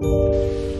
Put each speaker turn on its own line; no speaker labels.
you